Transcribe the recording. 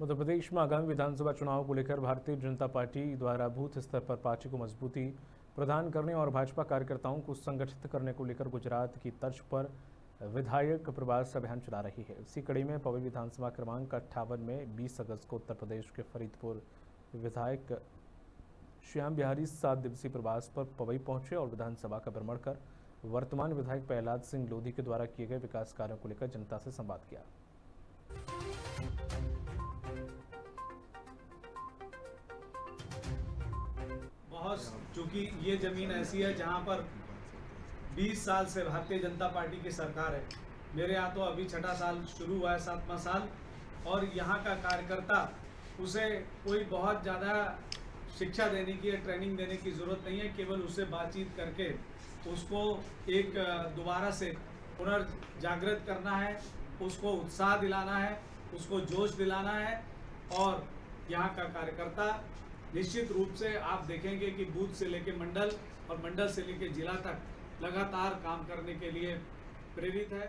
मध्य प्रदेश में आगामी विधानसभा चुनाव को लेकर भारतीय जनता पार्टी द्वारा बूथ स्तर पर पार्टी को मजबूती प्रदान करने और भाजपा कार्यकर्ताओं को संगठित करने को लेकर गुजरात की तर्ज पर विधायक प्रवास अभियान चला रही है। इसी कड़ी में पवई विधानसभा क्रमांक अट्ठावन में 20 अगस्त को उत्तर प्रदेश के फरीदपुर विधायक श्याम बिहारी सात दिवसीय प्रवास पर पवई पहुँचे और विधानसभा का भ्रमण कर वर्तमान विधायक प्रहलाद सिंह लोधी के द्वारा किए गए विकास कार्यों को लेकर जनता से संवाद किया। बहुत चूँकि ये ज़मीन ऐसी है जहाँ पर 20 साल से भारतीय जनता पार्टी की सरकार है। मेरे यहाँ तो अभी छठा साल शुरू हुआ है, सातवां साल, और यहाँ का कार्यकर्ता उसे कोई बहुत ज़्यादा शिक्षा देने की या ट्रेनिंग देने की ज़रूरत नहीं है, केवल उससे बातचीत करके उसको एक दोबारा से पुनर्जागृत करना है, उसको उत्साह दिलाना है, उसको जोश दिलाना है, और यहाँ का कार्यकर्ता निश्चित रूप से आप देखेंगे कि बूथ से लेकर मंडल और मंडल से लेकर जिला तक लगातार काम करने के लिए प्रेरित है।